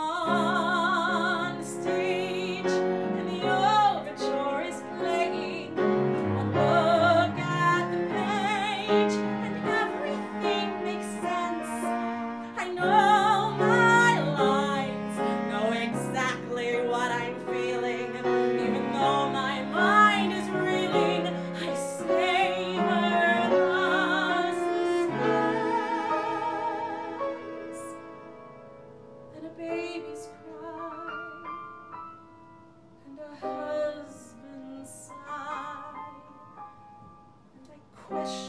啊。and a baby's cry and a husband's sigh and I question